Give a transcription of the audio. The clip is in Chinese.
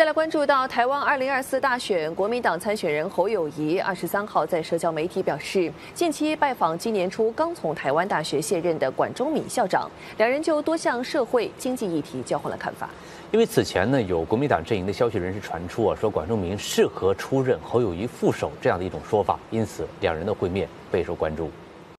再来关注到台湾二零二四大选国民党参选人侯友谊二十三号在社交媒体表示近期拜访今年初刚从台湾大学卸任的管中敏校长两人就多项社会经济议题交换了看法。因为此前呢有国民党阵营的消息人士传出啊说管中明适合出任侯友谊副手这样的一种说法因此两人的会面备受关注。